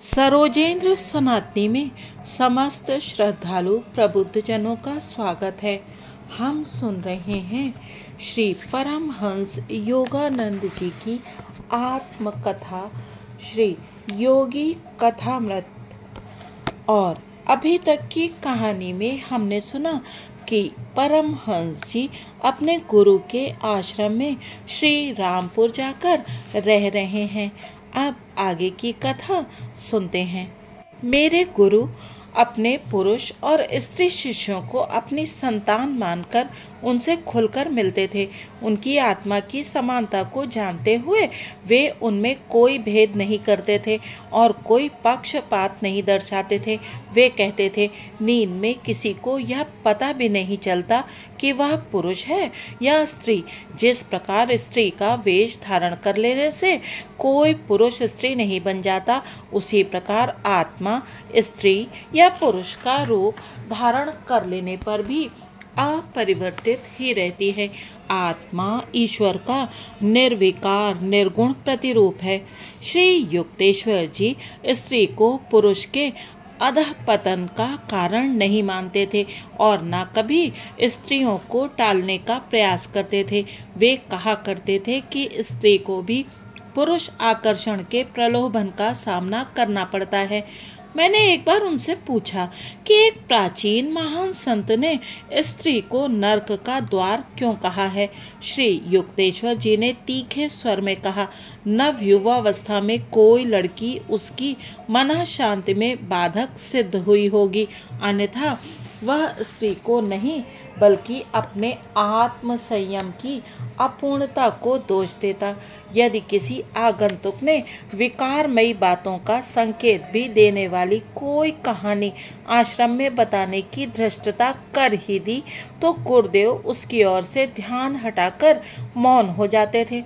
सरोजेंद्र सनातनी में समस्त श्रद्धालु प्रबुद्ध जनों का स्वागत है। हम सुन रहे हैं श्री परमहंस योगानंद जी की आत्मकथा, श्री योगी कथामृत। और अभी तक की कहानी में हमने सुना कि परमहंस जी अपने गुरु के आश्रम में श्री रामपुर जाकर रह रहे हैं। अब आगे की कथा सुनते हैं। मेरे गुरु अपने पुरुष और स्त्री शिष्यों को अपनी संतान मानकर उनसे खुलकर मिलते थे। उनकी आत्मा की समानता को जानते हुए वे उनमें कोई भेद नहीं करते थे और कोई पक्षपात नहीं दर्शाते थे। वे कहते थे, नींद में किसी को यह पता भी नहीं चलता कि वह पुरुष है या स्त्री। जिस प्रकार स्त्री का वेश धारण कर लेने से कोई पुरुष स्त्री नहीं बन जाता, उसी प्रकार आत्मा, स्त्री या पुरुष का रूप धारण कर लेने पर भी अपरिवर्तित ही रहती है। आत्मा ईश्वर का निर्विकार, निर्गुण प्रतिरूप है। श्री युक्तेश्वर जी स्त्री को पुरुष के अधः पतन का कारण नहीं मानते थे और न कभी स्त्रियों को टालने का प्रयास करते थे। वे कहा करते थे कि स्त्री को भी पुरुष आकर्षण के प्रलोभन का सामना करना पड़ता है। मैंने एक बार उनसे पूछा कि एक प्राचीन महान संत ने स्त्री को नरक का द्वार क्यों कहा है? श्री युक्तेश्वर जी ने तीखे स्वर में कहा नव युवावस्था में कोई लड़की उसकी मन शांति में बाधक सिद्ध हुई होगी, अन्यथा वह स्त्री को नहीं, बल्कि अपने आत्म संयम की अपूर्णता को दोष देता। यदि किसी आगंतुक ने विकारमयी बातों का संकेत भी देने वाली कोई कहानी आश्रम में बताने की धृष्टता कर ही दी तो गुरुदेव उसकी ओर से ध्यान हटाकर मौन हो जाते थे।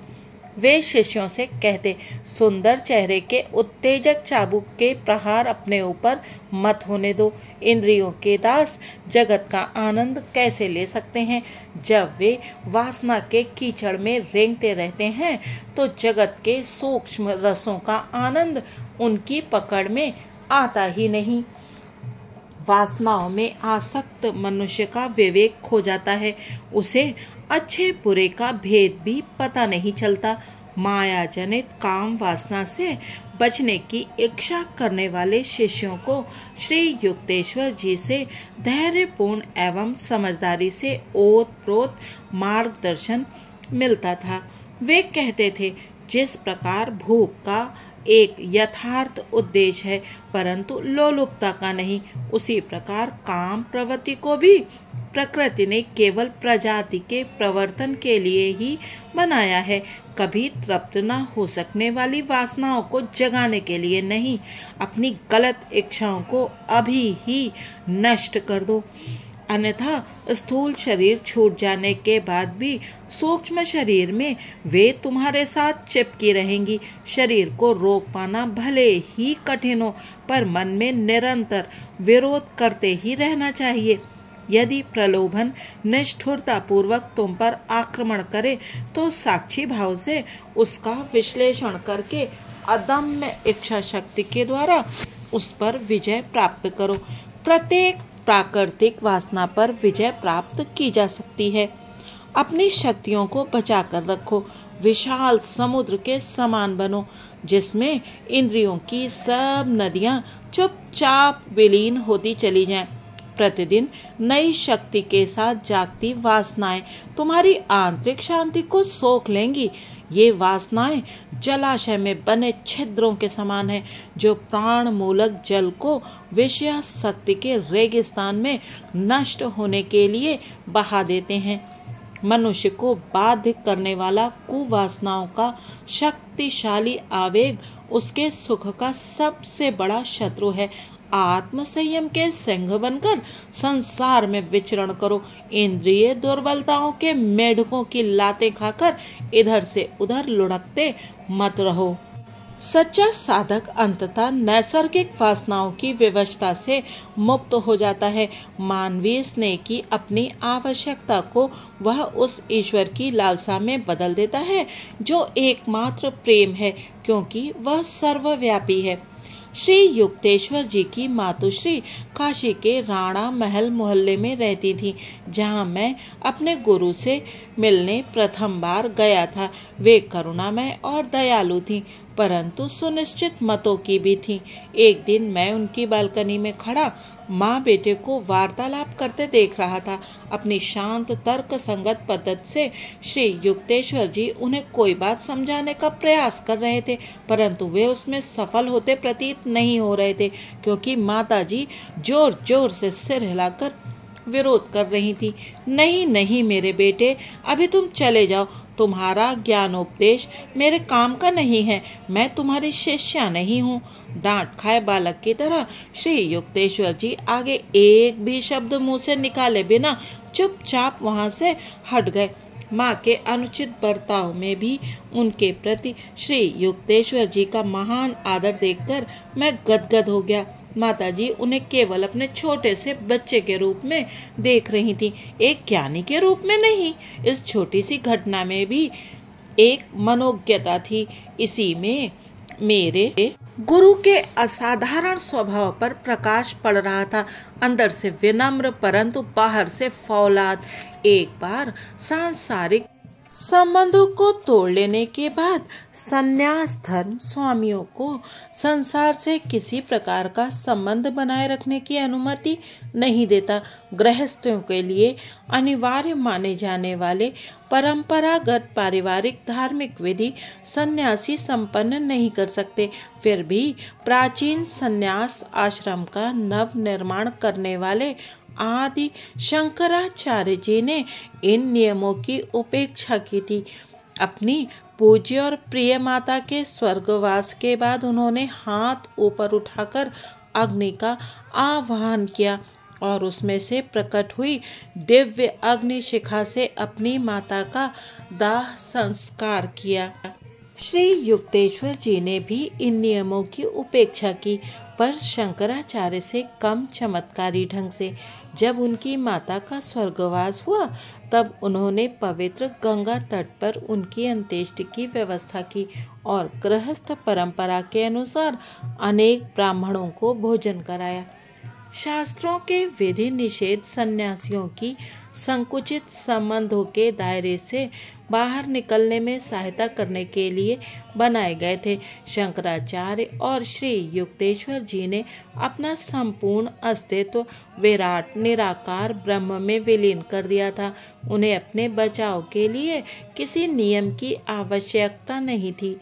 वे शिष्यों से कहते, सुंदर चेहरे के उत्तेजक चाबुक के प्रहार अपने ऊपर मत होने दो। इंद्रियों के दास जगत का आनंद कैसे ले सकते हैं? जब वे वासना के कीचड़ में रेंगते रहते हैं तो जगत के सूक्ष्म रसों का आनंद उनकी पकड़ में आता ही नहीं। वासनाओं में आसक्त मनुष्य का विवेक खो जाता है। उसे अच्छे बुरे का भेद भी पता नहीं चलता। माया जनित काम वासना से बचने की इच्छा करने वाले शिष्यों को श्री युक्तेश्वर जी से धैर्यपूर्ण एवं समझदारी से ओत प्रोत मार्गदर्शन मिलता था। वे कहते थे, जिस प्रकार भूख का एक यथार्थ उद्देश्य है, परंतु लोलुपता का नहीं। उसी प्रकार काम प्रवृत्ति को भी प्रकृति ने केवल प्रजाति के प्रवर्तन के लिए ही बनाया है। कभी तृप्त न हो सकने वाली वासनाओं को जगाने के लिए नहीं। अपनी गलत इच्छाओं को अभी ही नष्ट कर दो। अन्यथा स्थूल शरीर छूट जाने के बाद भी सूक्ष्म शरीर में वे तुम्हारे साथ चिपकी रहेंगी। शरीर को रोक पाना भले ही कठिन हो, पर मन में निरंतर विरोध करते ही रहना चाहिए। यदि प्रलोभन निष्ठुरता पूर्वक तुम पर आक्रमण करे तो साक्षी भाव से उसका विश्लेषण करके अदम्य इच्छा शक्ति के द्वारा उस पर विजय प्राप्त करो। प्रत्येक प्राकृतिक वासना पर विजय प्राप्त की जा सकती है। अपनी शक्तियों को बचा कर रखो, विशाल समुद्र के समान बनो, जिसमें इंद्रियों की सब नदियाँ चुपचाप विलीन होती चली जाएँ। प्रतिदिन नई शक्ति के साथ जागती वासनाएँ। तुम्हारी आंतरिक शांति को सोख लेंगी। ये वासनाएँ जलाशय में बने छिद्रों के समान है, जो प्राण मूलक जल को विषय शक्ति के रेगिस्तान में नष्ट होने के लिए बहा देते हैं। मनुष्य को बाध्य करने वाला कुवासनाओं का शक्तिशाली आवेग, उसके सुख का सबसे बड़ा शत्रु है। आत्म संयम के संग बनकर संसार में विचरण करो। इंद्रिय दुर्बलताओं के मेढकों की लाते खाकर इधर से उधर लुढ़कते मत रहो। सच्चा साधक अंततः नैसर्गिक वासनाओं की व्यवस्था से मुक्त हो जाता है। मानवीय स्नेह की अपनी आवश्यकता को वह उस ईश्वर की लालसा में बदल देता है, जो एकमात्र प्रेम है, क्योंकि वह सर्वव्यापी है। श्री युक्तेश्वर जी की मातुश्री काशी के राणा महल मोहल्ले में रहती थी, जहाँ मैं अपने गुरु से मिलने प्रथम बार गया था। वे करुणामय और दयालु थी, परंतु सुनिश्चित मतों की भी थी। एक दिन मैं उनकी बालकनी में खड़ा माँ बेटे को वार्तालाप करते देख रहा था। अपनी शांत तर्क संगत पद्धत से श्री युक्तेश्वर जी उन्हें कोई बात समझाने का प्रयास कर रहे थे, परंतु वे उसमें सफल होते प्रतीत नहीं हो रहे थे, क्योंकि माता जी ज़ोर ज़ोर से सिर हिलाकर विरोध कर रही थी। नहीं नहीं मेरे बेटे, अभी तुम चले जाओ। तुम्हारा ज्ञानोपदेश मेरे काम का नहीं है। मैं तुम्हारी शिष्या नहीं हूँ। डांट खाए बालक की तरह श्री युक्तेश्वर जी आगे एक भी शब्द मुँह से निकाले बिना चुपचाप वहाँ से हट गए। माँ के अनुचित बर्ताव में भी उनके प्रति श्री युक्तेश्वर जी का महान आदर देखकर मैं गदगद हो गया। माताजी उन्हें केवल अपने छोटे से बच्चे के रूप में देख रही थी, एक ज्ञानी के रूप में नहीं, इस छोटी सी घटना में भी एक मनोज्ञता थी। इसी में मेरे गुरु के असाधारण स्वभाव पर प्रकाश पड़ रहा था। अंदर से विनम्र, परंतु बाहर से फौलाद। एक बार सांसारिक संबंधों को तोड़ लेने के बाद संन्यास धर्म स्वामियों को संसार से किसी प्रकार का संबंध बनाए रखने की अनुमति नहीं देता। गृहस्थों के लिए अनिवार्य माने जाने वाले परंपरागत पारिवारिक धार्मिक विधि सन्यासी संपन्न नहीं कर सकते। फिर भी प्राचीन संन्यास आश्रम का नव निर्माण करने वाले आदि शंकराचार्य जी ने इन नियमों की उपेक्षा की थी। अपनी पूज्य और प्रिय माता के स्वर्गवास के बाद उन्होंने हाथ ऊपर उठाकर अग्नि का आह्वान किया और उसमें से प्रकट हुई दिव्य अग्नि शिखा से अपनी माता का दाह संस्कार किया। श्री युक्तेश्वर जी ने भी इन नियमों की उपेक्षा की, पर शंकराचार्य से कम चमत्कारी ढंग से जब उनकी माता का स्वर्गवास हुआ, तब उन्होंने पवित्र गंगा तट पर उनकी अंत्येष्टि की व्यवस्था की और गृहस्थ परंपरा के अनुसार अनेक ब्राह्मणों को भोजन कराया। शास्त्रों के विधि निषेध सन्यासियों की संकुचित संबंधों के दायरे से बाहर निकलने में सहायता करने के लिए बनाए गए थे। शंकराचार्य और श्री युक्तेश्वर जी ने अपना संपूर्ण अस्तित्व विराट, निराकार, ब्रह्म में विलीन कर दिया था। उन्हें अपने बचाव के लिए किसी नियम की आवश्यकता नहीं थी।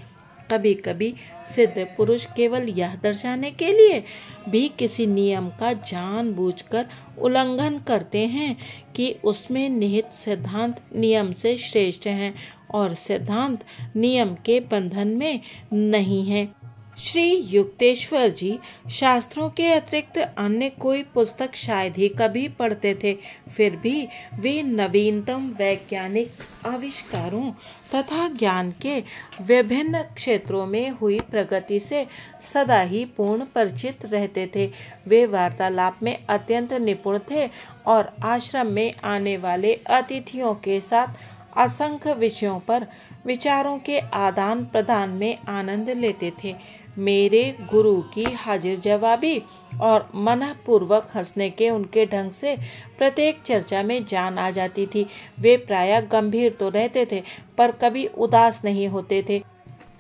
कभी कभी सिद्ध पुरुष केवल यह दर्शाने के लिए भी किसी नियम का जानबूझकर उल्लंघन करते हैं कि उसमें निहित सिद्धांत नियम से श्रेष्ठ हैं और सिद्धांत नियम के बंधन में नहीं है। श्री युक्तेश्वर जी शास्त्रों के अतिरिक्त अन्य कोई पुस्तक शायद ही कभी पढ़ते थे, फिर भी वे नवीनतम वैज्ञानिक आविष्कारों तथा ज्ञान के विभिन्न क्षेत्रों में हुई प्रगति से सदा ही पूर्ण परिचित रहते थे। वे वार्तालाप में अत्यंत निपुण थे और आश्रम में आने वाले अतिथियों के साथ असंख्य विषयों पर विचारों के आदान प्रदान में आनंद लेते थे। मेरे गुरु की हाजिर जवाबी और मनपूर्वक हंसने के उनके ढंग से प्रत्येक चर्चा में जान आ जाती थी। वे प्राय गंभीर तो रहते थे, पर कभी उदास नहीं होते थे।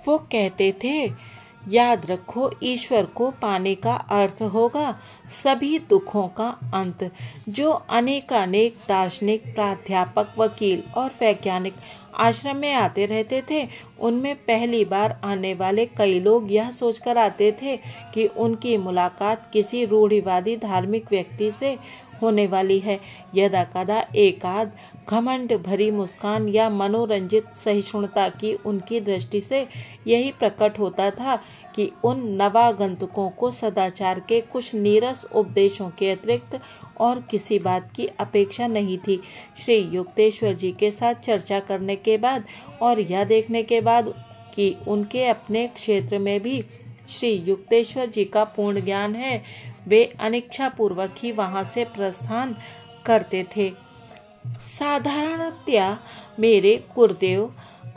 वो कहते थे, याद रखो, ईश्वर को पाने का अर्थ होगा सभी दुखों का अंत। जो अनेकानेक दार्शनिक, प्राध्यापक, वकील और वैज्ञानिक आश्रम में आते रहते थे। उनमें पहली बार आने वाले कई लोग यह सोचकर आते थे कि उनकी मुलाकात किसी रूढ़िवादी धार्मिक व्यक्ति से होने वाली है। यदा कदा एकाध घमंड भरी मुस्कान या मनोरंजित सहिष्णुता की उनकी दृष्टि से यही प्रकट होता था कि उन नवागंतुकों को सदाचार के कुछ नीरस उपदेशों के अतिरिक्त और किसी बात की अपेक्षा नहीं थी। श्री युक्तेश्वर जी के साथ चर्चा करने के बाद और यह देखने के बाद कि उनके अपने क्षेत्र में भी श्री युक्तेश्वर जी का पूर्ण ज्ञान है, वे अनिच्छा पूर्वक ही वहाँ से प्रस्थान करते थे। साधारणतया मेरे गुरुदेव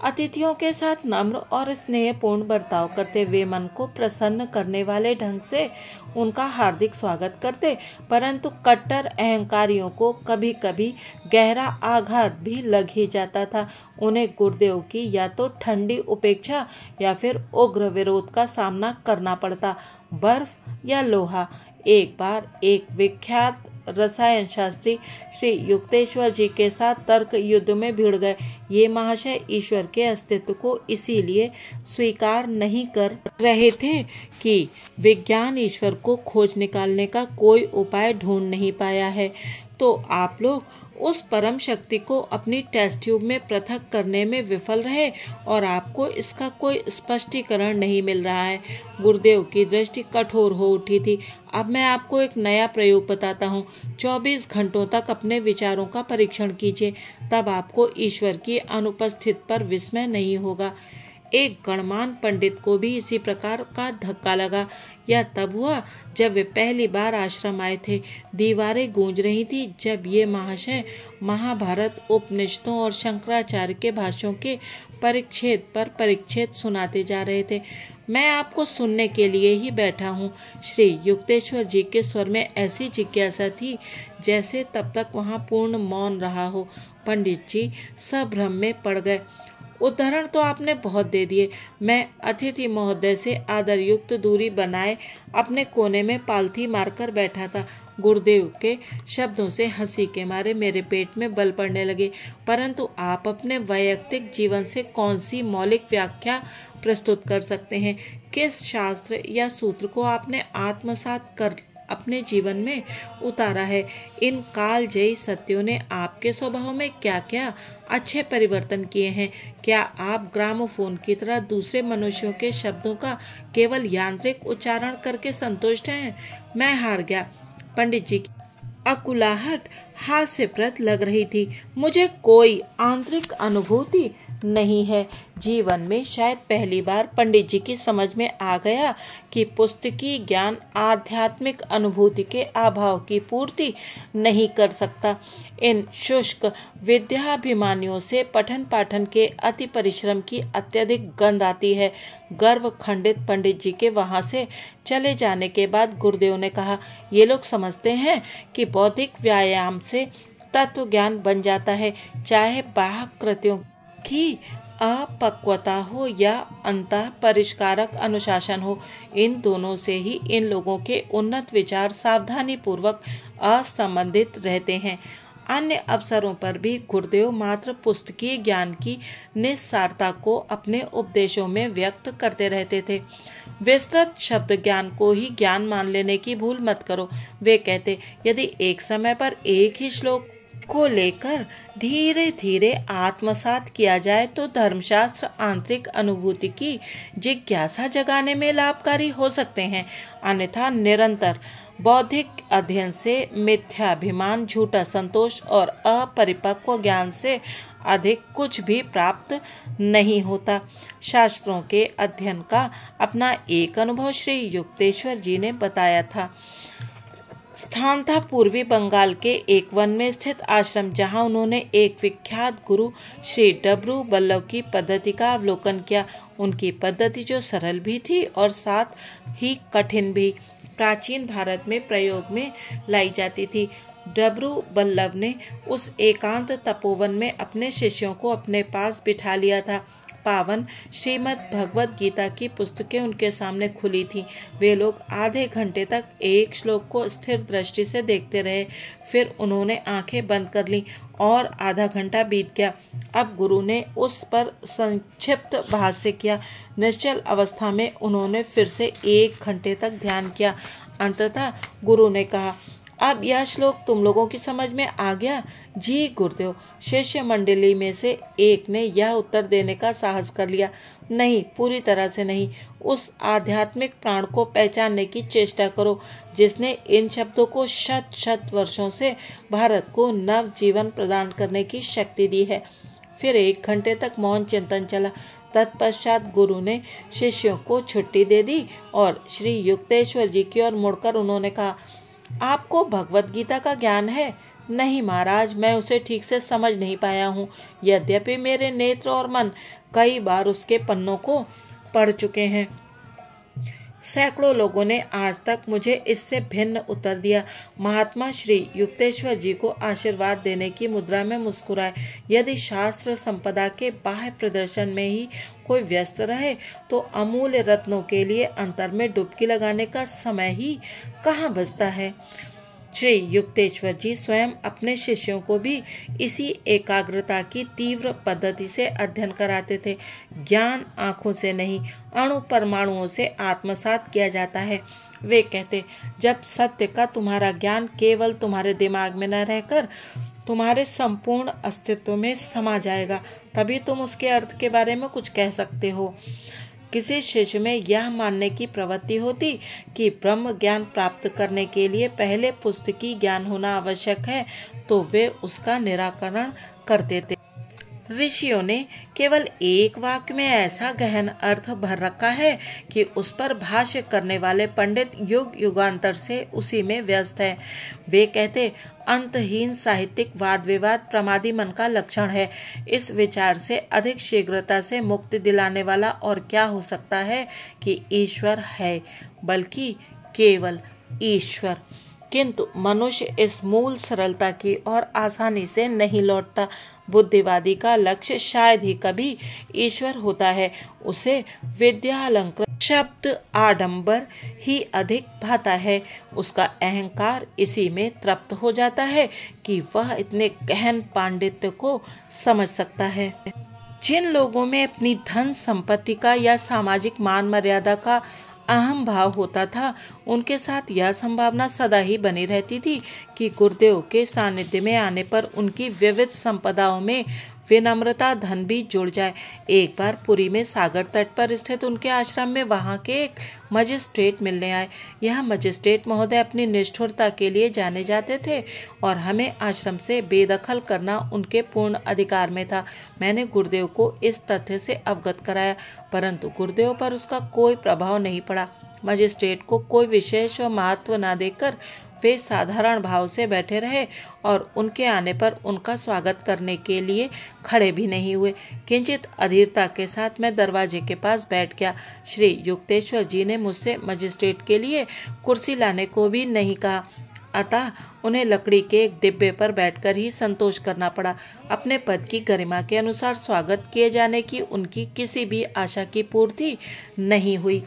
अतिथियों के साथ नम्र और स्नेहपूर्ण बर्ताव करते वे मन को प्रसन्न करने वाले ढंग से उनका हार्दिक स्वागत करते, परंतु कट्टर अहंकारियों को कभी कभी गहरा आघात भी लग ही जाता था। उन्हें गुरुदेव की या तो ठंडी उपेक्षा या फिर उग्र विरोध का सामना करना पड़ता। बर्फ़ या लोहा, एक बार एक विख्यात रसायन शास्त्री श्री युक्तेश्वर जी के साथ तर्क युद्ध में भिड़ गए। ये महाशय ईश्वर के अस्तित्व को इसीलिए स्वीकार नहीं कर रहे थे कि विज्ञान ईश्वर को खोज निकालने का कोई उपाय ढूंढ नहीं पाया है। तो आप लोग उस परम शक्ति को अपनी टेस्ट ट्यूब में पृथक करने में विफल रहे और आपको इसका कोई स्पष्टीकरण नहीं मिल रहा है। गुरुदेव की दृष्टि कठोर हो उठी थी। अब मैं आपको एक नया प्रयोग बताता हूँ। 24 घंटों तक अपने विचारों का परीक्षण कीजिए, तब आपको ईश्वर की अनुपस्थित पर विस्मय नहीं होगा। एक गणमान पंडित को भी इसी प्रकार का धक्का लगा। यह तब हुआ जब वे पहली बार आश्रम आए थे। दीवारें गूंज रही थी। जब ये महाशय महाभारत उपनिषदों और शंकराचार्य के भाषों के परिच्छेद पर परिच्छेद सुनाते जा रहे थे, मैं आपको सुनने के लिए ही बैठा हूँ। श्री युक्तेश्वर जी के स्वर में ऐसी जिज्ञासा थी जैसे तब तक वहाँ पूर्ण मौन रहा हो। पंडित जी सभ्रम में पड़ गए। उदाहरण तो आपने बहुत दे दिए। मैं अतिथि महोदय से आदर युक्त दूरी बनाए अपने कोने में पालथी मारकर बैठा था। गुरुदेव के शब्दों से हँसी के मारे मेरे पेट में बल पड़ने लगे। परंतु आप अपने वैयक्तिक जीवन से कौन सी मौलिक व्याख्या प्रस्तुत कर सकते हैं? किस शास्त्र या सूत्र को आपने आत्मसात कर अपने जीवन में उतारा है। इन काल जयी सत्यों ने आपके स्वभाव में क्या क्या अच्छे परिवर्तन किए हैं? क्या आप ग्रामोफोन की तरह दूसरे मनुष्यों के शब्दों का केवल यांत्रिक उच्चारण करके संतुष्ट हैं? मैं हार गया। पंडित जी की अकुलाहट हास्यप्रद लग रही थी। मुझे कोई आंतरिक अनुभूति नहीं है। जीवन में शायद पहली बार पंडित जी की समझ में आ गया कि पुस्तकी ज्ञान आध्यात्मिक अनुभूति के अभाव की पूर्ति नहीं कर सकता। इन शुष्क विद्याभिमानियों से पठन पाठन के अति परिश्रम की अत्यधिक गंध आती है। गर्व खंडित पंडित जी के वहाँ से चले जाने के बाद गुरुदेव ने कहा, ये लोग समझते हैं कि बौद्धिक व्यायाम से तत्व ज्ञान बन जाता है, चाहे बाह्य कृतियों की अपक्वता हो या अंत परिष्कारक अनुशासन हो, इन दोनों से ही इन लोगों के उन्नत विचार सावधानी पूर्वक असंबंधित रहते हैं। अन्य अवसरों पर भी गुरुदेव मात्र पुस्तकीय ज्ञान की निस्सारता को अपने उपदेशों में व्यक्त करते रहते थे। विस्तृत शब्द ज्ञान को ही ज्ञान मान लेने की भूल मत करो। वे कहते, यदि एक समय पर एक ही श्लोक को लेकर धीरे धीरे आत्मसात किया जाए तो धर्मशास्त्र आंतरिक अनुभूति की जिज्ञासा जगाने में लाभकारी हो सकते हैं। अन्यथा निरंतर बौद्धिक अध्ययन से मिथ्याभिमान, झूठा संतोष और अपरिपक्व ज्ञान से अधिक कुछ भी प्राप्त नहीं होता। शास्त्रों के अध्ययन का अपना एक अनुभव श्री युक्तेश्वर जी ने बताया था। स्थान था पूर्वी बंगाल के एक वन में स्थित आश्रम, जहाँ उन्होंने एक विख्यात गुरु श्री डब्रू बल्लभ की पद्धति का अवलोकन किया। उनकी पद्धति जो सरल भी थी और साथ ही कठिन भी, प्राचीन भारत में प्रयोग में लाई जाती थी। डब्रू बल्लभ ने उस एकांत तपोवन में अपने शिष्यों को अपने पास बिठा लिया था। पावन श्रीमद् भगवत गीता की पुस्तकें उनके सामने खुली थी। वे लोग आधे घंटे तक एक श्लोक को स्थिर दृष्टि से देखते रहे। फिर उन्होंने आँखें बंद कर ली और आधा घंटा बीत गया। अब गुरु ने उस पर संक्षिप्त भाष्य किया। निश्चल अवस्था में उन्होंने फिर से एक घंटे तक ध्यान किया। अंततः गुरु ने कहा अब यह श्लोक तुम लोगों की समझ में आ गया? जी, गुरुदेव। शिष्य मंडली में से एक ने यह उत्तर देने का साहस कर लिया। नहीं, पूरी तरह से नहीं। उस आध्यात्मिक प्राण को पहचानने की चेष्टा करो, जिसने इन शब्दों को शत शत वर्षों से भारत को नव जीवन प्रदान करने की शक्ति दी है। फिर एक घंटे तक मौन चिंतन चला। तत्पश्चात गुरु ने शिष्यों को छुट्टी दे दी और श्री युक्तेश्वर जी की ओर मुड़कर उन्होंने कहा आपको भगवत गीता का ज्ञान है? नहीं महाराज, मैं उसे ठीक से समझ नहीं पाया हूँ। यद्यपि मेरे नेत्र और मन कई बार उसके पन्नों को पढ़ चुके हैं। सैकड़ों लोगों ने आज तक मुझे इससे भिन्न उत्तर दिया। महात्मा श्री युक्तेश्वर जी को आशीर्वाद देने की मुद्रा में मुस्कुराए। यदि शास्त्र संपदा के बाह्य प्रदर्शन में ही कोई व्यस्त रहे तो अमूल्य रत्नों के लिए अंतर में डुबकी लगाने का समय ही कहाँ बचता है? श्री युक्तेश्वर जी स्वयं अपने शिष्यों को भी इसी एकाग्रता की तीव्र पद्धति से अध्ययन कराते थे। ज्ञान आँखों से नहीं, अणु परमाणुओं से आत्मसात किया जाता है। वे कहते, जब सत्य का तुम्हारा ज्ञान केवल तुम्हारे दिमाग में न रहकर तुम्हारे संपूर्ण अस्तित्व में समा जाएगा, तभी तुम उसके अर्थ के बारे में कुछ कह सकते हो। किसी शिष्य में यह मानने की प्रवृत्ति होती कि ब्रह्म ज्ञान प्राप्त करने के लिए पहले पुस्तकी ज्ञान होना आवश्यक है तो वे उसका निराकरण करते थे ऋषियों ने केवल एक वाक्य में ऐसा गहन अर्थ भर रखा है कि उस पर भाष्य करने वाले पंडित युग युगांतर से उसी में व्यस्त है। वे कहते, अंतहीन साहित्यिक वाद विवाद प्रमादी मन का लक्षण है। इस विचार से अधिक शीघ्रता से मुक्ति दिलाने वाला और क्या हो सकता है कि ईश्वर है, बल्कि केवल ईश्वर। किंतु मनुष्य इस मूल सरलता की और आसानी से नहीं लौटता। बुद्धिवादी का लक्ष्य शायद ही कभी ईश्वर होता है। उसे विद्यालंकृत शब्द आडंबर ही अधिक भाता है। उसका अहंकार इसी में तृप्त हो जाता है कि वह इतने गहन पांडित्य को समझ सकता है। जिन लोगों में अपनी धन संपत्ति का या सामाजिक मान मर्यादा का अहम भाव होता था। उनके साथ यह संभावना सदा ही बनी रहती थी कि गुरुदेव के सानिध्य में आने पर उनकी विविध संपदाओं में विनम्रता, धन भी जुड़ जाए। एक बार पुरी में सागर तट पर स्थित उनके आश्रम में वहाँ के एक मजिस्ट्रेट मिलने आए। यह मजिस्ट्रेट महोदय अपनी निष्ठुरता के लिए जाने जाते थे और हमें आश्रम से बेदखल करना उनके पूर्ण अधिकार में था। मैंने गुरुदेव को इस तथ्य से अवगत कराया, परंतु गुरुदेव पर उसका कोई प्रभाव नहीं पड़ा। मजिस्ट्रेट को कोई विशेष महत्व न देकर वे साधारण भाव से बैठे रहे और उनके आने पर उनका स्वागत करने के लिए खड़े भी नहीं हुए। किंचित अधीरता के साथ मैं दरवाजे के पास बैठ गया। श्री युक्तेश्वर जी ने मुझसे मजिस्ट्रेट के लिए कुर्सी लाने को भी नहीं कहा। अतः उन्हें लकड़ी के एक डिब्बे पर बैठकर ही संतोष करना पड़ा। अपने पद की गरिमा के अनुसार स्वागत किए जाने की उनकी किसी भी आशा की पूर्ति नहीं हुई।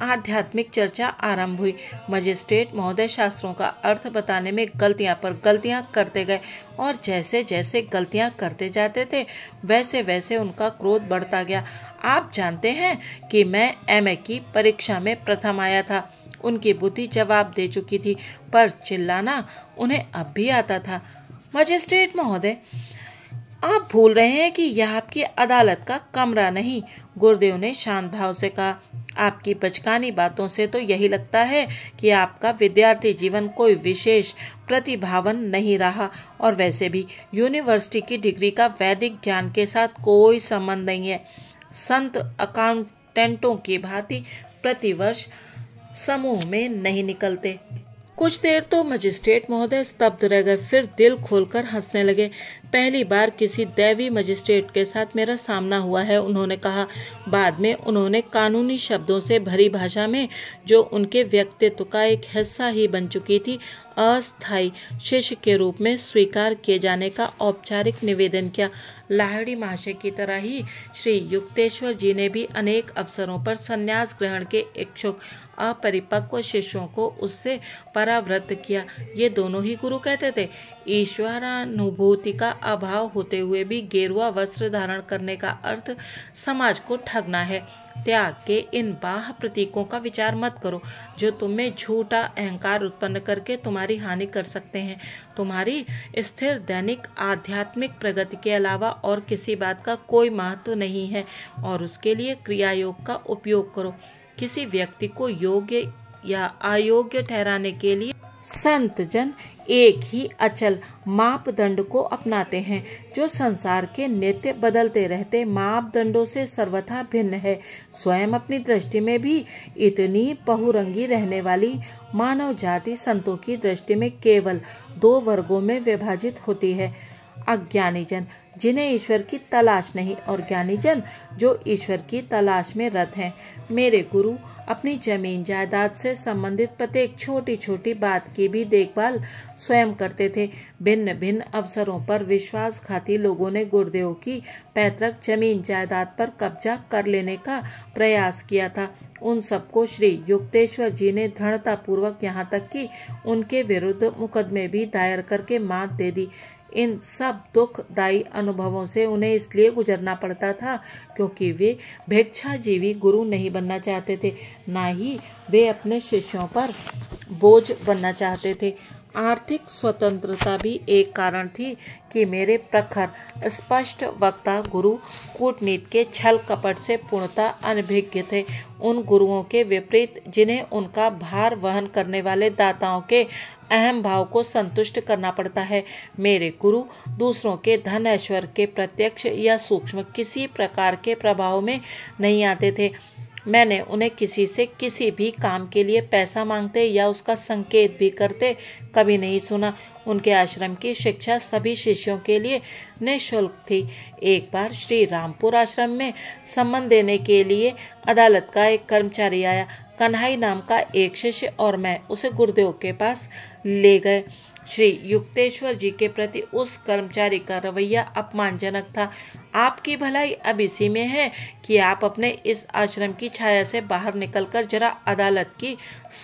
आध्यात्मिक चर्चा आरंभ हुई। मजिस्ट्रेट महोदय शास्त्रों का अर्थ बताने में गलतियाँ पर गलतियाँ करते गए और जैसे जैसे गलतियाँ करते जाते थे, वैसे वैसे उनका क्रोध बढ़ता गया। आप जानते हैं कि मैं एमए की परीक्षा में प्रथम आया था। उनकी बुद्धि जवाब दे चुकी थी, पर चिल्लाना उन्हें अब भी आता था। मजिस्ट्रेट महोदय, आप भूल रहे हैं कि यह आपकी अदालत का कमरा नहीं, गुरुदेव ने शांत भाव से कहा। आपकी बचकानी बातों से तो यही लगता है कि आपका विद्यार्थी जीवन कोई विशेष प्रतिभावन नहीं रहा। और वैसे भी, यूनिवर्सिटी की डिग्री का वैदिक ज्ञान के साथ कोई संबंध नहीं है। संत अकाउंटेंटों की भांति प्रतिवर्ष समूह में नहीं निकलते। कुछ देर तो मजिस्ट्रेट महोदय स्तब्ध रह गए, फिर दिल खोलकर हंसने लगे। पहली बार किसी दैवी मजिस्ट्रेट के साथ मेरा सामना हुआ है, उन्होंने कहा। बाद में उन्होंने कानूनी शब्दों से भरी भाषा में, जो उनके व्यक्तित्व का एक हिस्सा ही बन चुकी थी, अस्थायी शिष्य के रूप में स्वीकार किए जाने का औपचारिक निवेदन किया। लाहड़ी महाशय की तरह ही श्री युक्तेश्वर जी ने भी अनेक अवसरों पर संन्यास ग्रहण के इच्छुक अपरिपक्व शिष्यों को उससे परावृत्त किया। ये दोनों ही गुरु कहते थे। ईश्वरानुभूति का अभाव होते हुए भी गेरुआ वस्त्र धारण करने का अर्थ समाज को ठगना है। त्याग के इन बाह प्रतीकों का विचार मत करो। जो तुम्हें झूठा अहंकार उत्पन्न करके तुम्हारी हानि कर सकते हैं। तुम्हारी स्थिर दैनिक आध्यात्मिक प्रगति के अलावा और किसी बात का कोई महत्व नहीं है। और उसके लिए क्रिया योग का उपयोग करो। किसी व्यक्ति को योग्य या अयोग्य ठहराने के लिए संत जन एक ही अचल मापदंड को अपनाते हैं, जो संसार के नित्य बदलते रहते मापदंडों से सर्वथा भिन्न है। स्वयं अपनी दृष्टि में भी इतनी बहुरंगी रहने वाली मानव जाति संतों की दृष्टि में केवल दो वर्गों में विभाजित होती है। अज्ञानी जन जिन्हें ईश्वर की तलाश नहीं और ज्ञानी जन जो ईश्वर की तलाश में रत हैं। मेरे गुरु, अपनी ज़मीन जायदाद से संबंधित प्रत्येक छोटी छोटी बात की भी देखभाल स्वयं करते थे। भिन्न भिन्न अवसरों पर विश्वास विश्वासघाती लोगों ने गुरुदेव की पैतृक ज़मीन जायदाद पर कब्जा कर लेने का प्रयास किया था। उन सबको श्री युक्तेश्वर जी ने दृढ़ता पूर्वक यहाँ तक कि उनके विरुद्ध मुकदमे भी दायर करके मात दे दी। इन सब दुखदायी अनुभवों से उन्हें इसलिए गुजरना पड़ता था क्योंकि वे भिक्षाजीवी गुरु नहीं बनना चाहते थे, ना ही वे अपने शिष्यों पर बोझ बनना चाहते थे। आर्थिक स्वतंत्रता भी एक कारण थी कि मेरे प्रखर, स्पष्ट वक्ता गुरु कूटनीति के छल कपट से पूर्णतः अनभिज्ञ थे। उन गुरुओं के विपरीत, जिन्हें उनका भार वहन करने वाले दाताओं के अहम भाव को संतुष्ट करना पड़ता है, मेरे गुरु दूसरों के धन ऐश्वर्य के प्रत्यक्ष या सूक्ष्म किसी प्रकार के प्रभाव में नहीं आते थे। मैंने उन्हें किसी से किसी भी काम के लिए पैसा मांगते या उसका संकेत भी करते कभी नहीं सुना। उनके आश्रम की शिक्षा सभी शिष्यों के लिए निःशुल्क थी। एक बार श्री रामपुर आश्रम में सम्मान देने के लिए अदालत का एक कर्मचारी आया। कन्हाई नाम का एक शिष्य और मैं उसे गुरुदेव के पास ले गए। श्री युक्तेश्वर जी के प्रति उस कर्मचारी का रवैया अपमानजनक था। आपकी भलाई अब इसी में है कि आप अपने इस आश्रम की छाया से बाहर निकलकर जरा अदालत की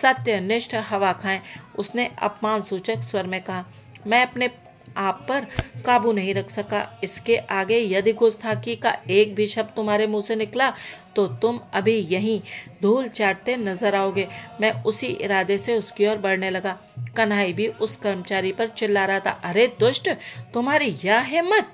सत्यनिष्ठ हवा खाएँ, उसने अपमान सूचक स्वर में कहा। मैं अपने आप पर काबू नहीं रख सका। इसके आगे यदि गुस्ताखी का एक भी शब्द तुम्हारे मुँह से निकला तो तुम अभी यहीं धूल चाटते नज़र आओगे। मैं उसी इरादे से उसकी ओर बढ़ने लगा। कन्हाई भी उस कर्मचारी पर चिल्ला रहा था। अरे दुष्ट, तुम्हारी यह हिम्मत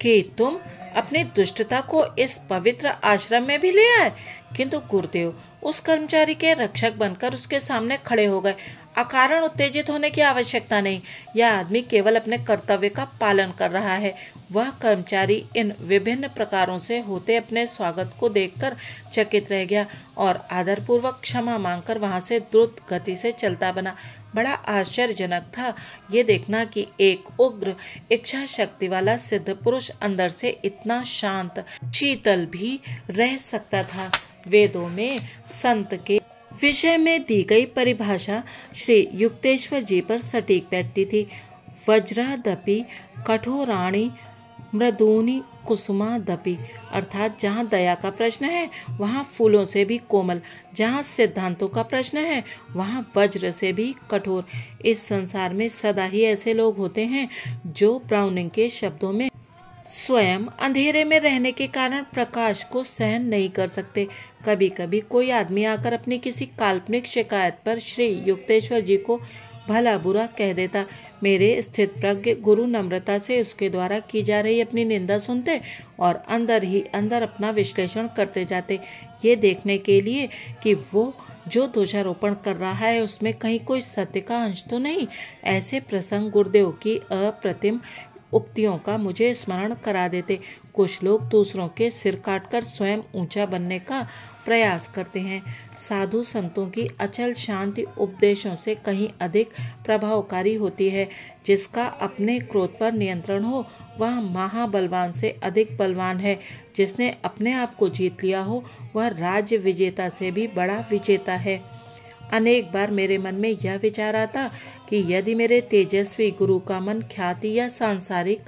कि तुम अपनी दुष्टता को इस पवित्र आश्रम में भी ले आए। किंतु गुरुदेव, उस कर्मचारी के रक्षक बनकर उसके सामने खड़े हो गए। अकारण उत्तेजित होने की आवश्यकता नहीं। यह आदमी केवल अपने कर्तव्य का पालन कर रहा है। वह कर्मचारी इन विभिन्न प्रकारों से होते अपने स्वागत को देखकर चकित रह गया और आदरपूर्वक क्षमा मांगकर वहाँ से द्रुत गति से चलता बना। बड़ा आश्चर्यजनक था ये देखना कि एक उग्र इच्छा शक्ति वाला सिद्ध पुरुष अंदर से इतना शांत, शीतल भी रह सकता था। वेदों में संत के विषय में दी गई परिभाषा श्री युक्तेश्वर जी पर सटीक बैठती थी। वज्रदपि, कठोराणी, मृदूनी कुसुमा दपी अर्थात जहाँ दया का प्रश्न है, वहाँ फूलों से भी कोमल, जहाँ सिद्धांतों का प्रश्न है, वहाँ वज्र से भी कठोर। इस संसार में सदा ही ऐसे लोग होते हैं जो ब्राउनिंग के शब्दों में स्वयं अंधेरे में रहने के कारण प्रकाश को सहन नहीं कर सकते। कभी कभी कोई आदमी आकर अपनी किसी काल्पनिक शिकायत पर श्री युक्तेश्वर जी को भला बुरा कह देता। मेरे स्थित प्रज्ञ गुरु नम्रता से उसके द्वारा की जा रही अपनी निंदा सुनते और अंदर ही अंदर अपना विश्लेषण करते जाते। ये देखने के लिए कि वो जो दोषारोपण कर रहा है, उसमें कहीं कोई सत्य का अंश तो नहीं। ऐसे प्रसंग गुरुदेव की अप्रतिम उक्तियों का मुझे स्मरण करा देते। कुछ लोग दूसरों के सिर काटकर स्वयं ऊँचा बनने का प्रयास करते हैं। साधु संतों की अचल शांति उपदेशों से कहीं अधिक प्रभावकारी होती है। जिसका अपने क्रोध पर नियंत्रण हो, वह महाबलवान से अधिक बलवान है। जिसने अपने आप को जीत लिया हो, वह राज्य विजेता से भी बड़ा विजेता है। अनेक बार मेरे मन में यह विचार आता कि यदि मेरे तेजस्वी गुरु का मन ख्याति या सांसारिक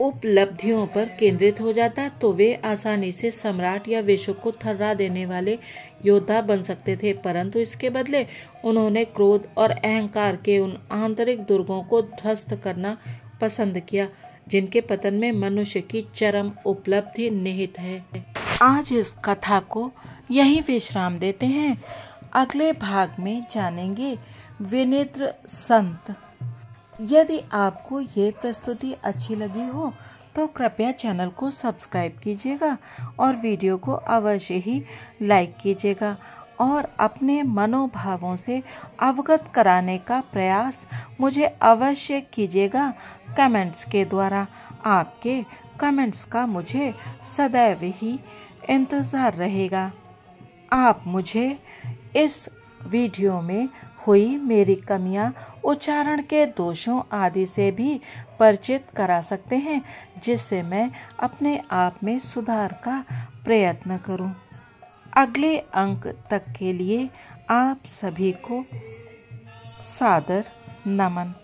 उपलब्धियों पर केंद्रित हो जाता तो वे आसानी से सम्राट या विश्व को थर्रा देने वाले योद्धा बन सकते थे। परंतु इसके बदले उन्होंने क्रोध और अहंकार के उन आंतरिक दुर्गों को ध्वस्त करना पसंद किया, जिनके पतन में मनुष्य की चरम उपलब्धि निहित है। आज इस कथा को यही विश्राम देते हैं। अगले भाग में जानेंगे विनेत्र संत। यदि आपको ये प्रस्तुति अच्छी लगी हो तो कृपया चैनल को सब्सक्राइब कीजिएगा और वीडियो को अवश्य ही लाइक कीजिएगा और अपने मनोभावों से अवगत कराने का प्रयास मुझे अवश्य कीजिएगा कमेंट्स के द्वारा। आपके कमेंट्स का मुझे सदैव ही इंतज़ार रहेगा। आप मुझे इस वीडियो में हुई मेरी कमियाँ उच्चारण के दोषों आदि से भी परिचित करा सकते हैं, जिससे मैं अपने आप में सुधार का प्रयत्न करूँ। अगले अंक तक के लिए आप सभी को सादर नमन